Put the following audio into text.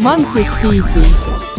Manfred Fifi.